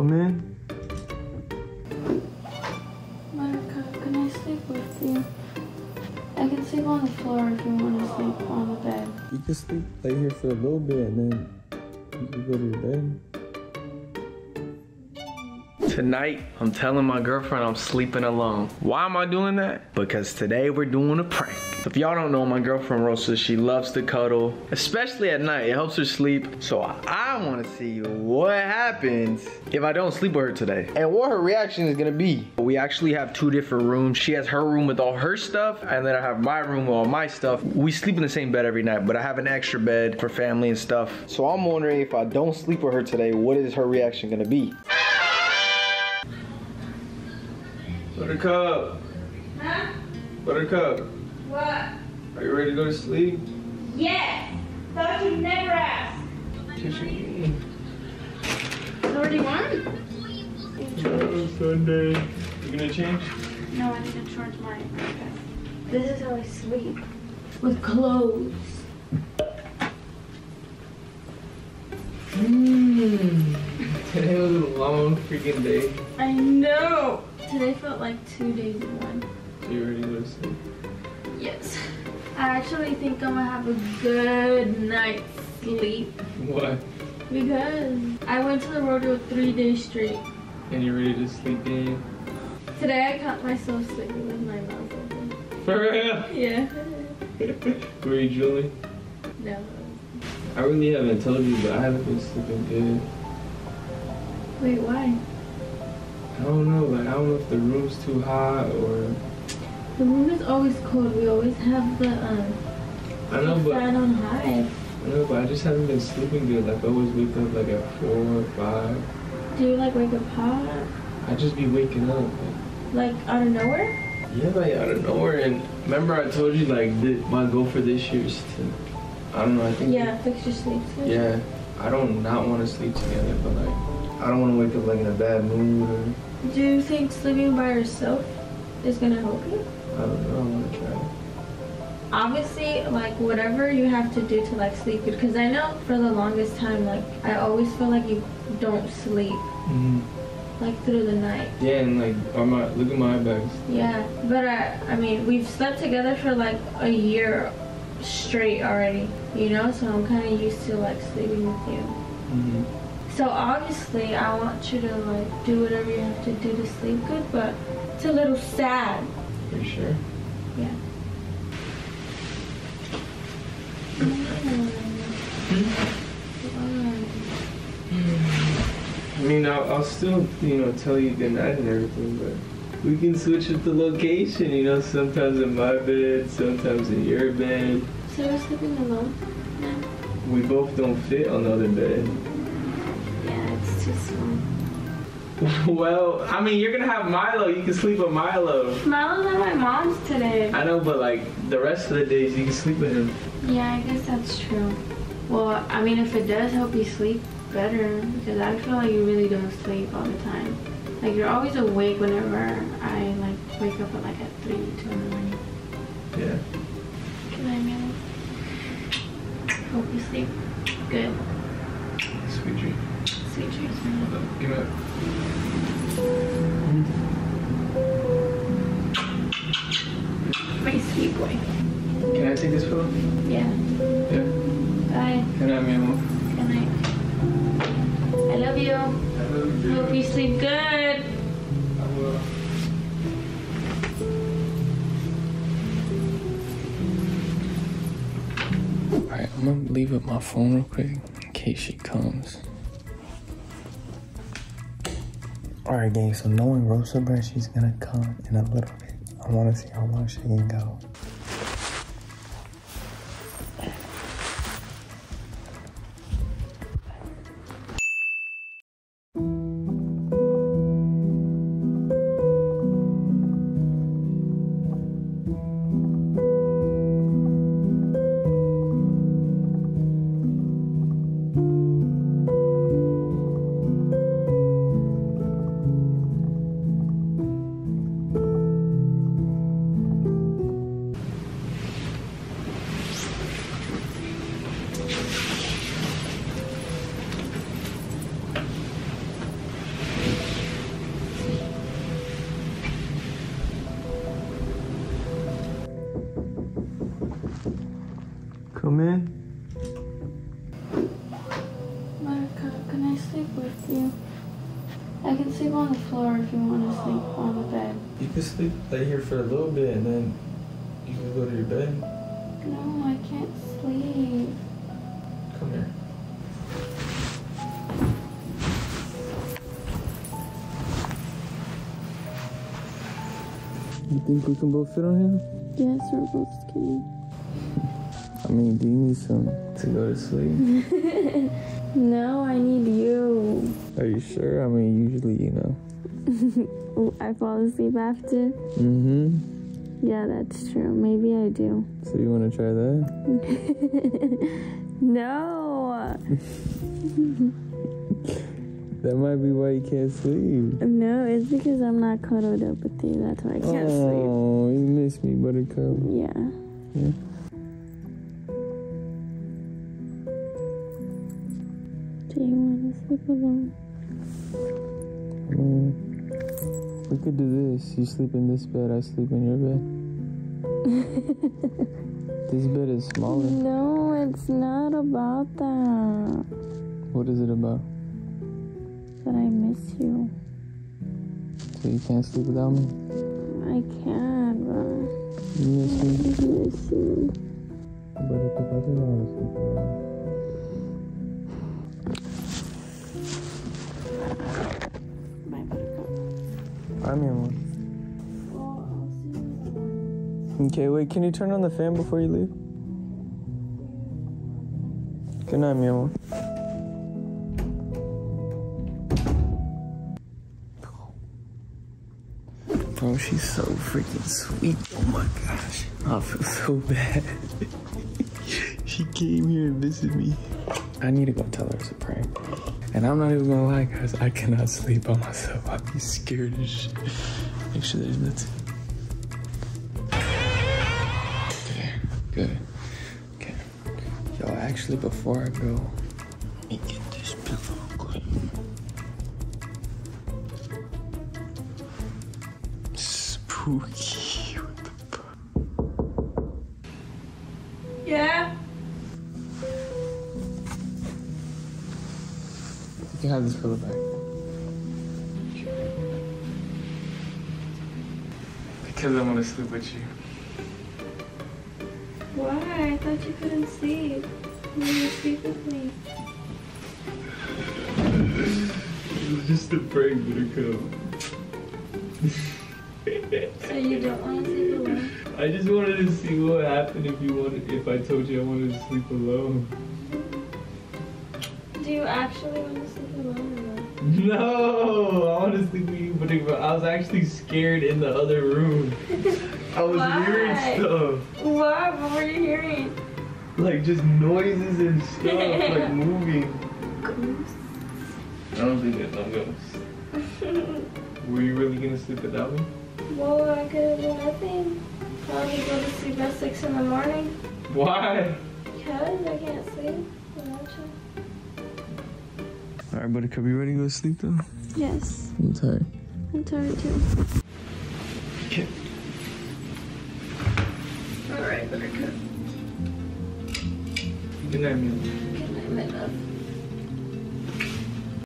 Come in. Monica, can I sleep with you? I can sleep on the floor if you want to sleep on the bed. You can sleep lay here for a little bit and then you can go to your bed. Tonight, I'm telling my girlfriend I'm sleeping alone. Why am I doing that? Because today we're doing a prank. If y'all don't know, my girlfriend Rosa, she loves to cuddle, especially at night. It helps her sleep. So I want to see what happens if I don't sleep with her today and what her reaction is gonna be. We actually have two different rooms. She has her room with all her stuff, and then I have my room with all my stuff. We sleep in the same bed every night, but I have an extra bed for family and stuff. So I'm wondering if I don't sleep with her today, what is her reaction gonna be? Buttercup. Huh? Buttercup. What? Are you ready to go to sleep? Yes. Thought you'd never ask. Already one? Sunday. You gonna change? No, I need to charge my iPad. This is how I sleep. With clothes. Mmm. Today was a long freaking day. I know. Today felt like two days in one. So you ready to go to sleep? Yes. I actually think I'm gonna have a good night's sleep What? because I went to the rodeo three days straight. And you're ready to sleep in? Today I caught myself sleeping with my mouth open. For real? Yeah. Were you drooling? No. I really haven't told you, but I haven't been sleeping good. Wait, why? I don't know, like I don't know if the room's too hot or The room is always cold. We always have the um I know, but fan on high. I know, but I just haven't been sleeping good. Like I always wake up like at four or five. Do you like wake up hot? I just be waking up. Like, Like out of nowhere? yeah, like out of nowhere. And remember, I told you like th- my goal for this year is to, I don't know, I think. Yeah, fix your sleep schedule. Yeah, I don't not want to sleep together, but like I don't want to wake up like in a bad mood or Do you think sleeping by yourself is gonna help you? I don't know. I want to try. Obviously, like whatever you have to do to like sleep good. Because I know for the longest time, like I always feel like you don't sleep Mm-hmm. like through the night. Yeah, and like on my look at my bags. Yeah, but I, I mean, we've slept together for like a year straight already, you know. So I'm kind of used to like sleeping with you. Mm-hmm. So obviously, I want you to like do whatever you have to do to sleep good, but it's a little sad. Are you sure? Yeah. Hmm? I mean, I'll, I'll still, you know, tell you good night and everything, but we can switch up the location, you know, sometimes in my bed, sometimes in your bed. So we're sleeping alone now? We both don't fit on the other bed. Too small. well, I mean, you're gonna have Milo. You can sleep with Milo. Milo's at my mom's today. I know, but like the rest of the days, you can sleep with him. Yeah, I guess that's true. Well, I mean, if it does help you sleep better, because I feel like you really don't sleep all the time. Like you're always awake whenever I like wake up at like at three, two in the morning. Yeah. Good night, Milo. Hope you sleep good. Sweet dream. Sweet dreams. Hold up. Give up. My sweet boy. Can I take this pillow? Yeah. Yeah. Bye. Good night, mi amor. Good night. I love you. I love you. Hope you sleep good. I will. Alright, I'm gonna leave up my phone real quick in case she comes. Alright, gang, so knowing Rosa, bro, she's gonna come in a little bit. I wanna see how long she can go. Come in? Buttercup, can I sleep with you? I can sleep on the floor if you want to sleep on the bed. You can sleep lay here for a little bit and then you can go to your bed. No, I can't sleep. Come here. You think we can both fit on here? Yes, we're both skinny. I mean, do you need some to go to sleep? No, I need you. Are you sure? I mean, usually, you know. Oh, I fall asleep after? Mm-hmm. Yeah, that's true. Maybe I do. So you want to try that? No. That might be why you can't sleep. No, it's because I'm not cuddled up with you. That's why I can't sleep. Oh, you miss me, Buttercup. Yeah. Yeah. Do you want to sleep alone? Mm, we could do this. You sleep in this bed, I sleep in your bed. this bed is smaller. No, it's not about that. What is it about? That I miss you. So you can't sleep without me? I can't, but You miss me? I miss you. Buttercup, I think I want to sleep alone. The morning. Okay, wait, can you turn on the fan before you leave? Good night, mi amor. Bro, she's so freaking sweet. Oh my gosh. I feel so bad. she came here and visited me. I need to go tell her it's a prank. And I'm not even gonna lie, guys, I cannot sleep by myself. I'd be scared as shit. Make sure there's nothing. Okay, good. Okay. Yo, actually, before I go, let me get this pillow quick. Spooky. Yeah? You can have this pillow back. Because I want to sleep with you. Why? I thought you couldn't sleep. You want to sleep with me. It was just a prank, Buttercup. So you don't want to sleep alone? I just wanted to see what would happen if you wanted, if I told you I wanted to sleep alone. Do you actually want to sleep alone or not? No, I want to sleep with you, but I was actually scared in the other room. I was Why? hearing stuff, What? What were you hearing? like just noises and stuff, like moving. Ghosts. I don't think it's no ghosts. Were you really gonna sleep without me? well, I could do nothing. Probably go to sleep at 6 in the morning. Why? Because I can't sleep without you. All right, Buttercup, you ready to go to sleep though? Yes. I'm tired. I'm tired too. Okay. Alright, Buttercup. Good night, man.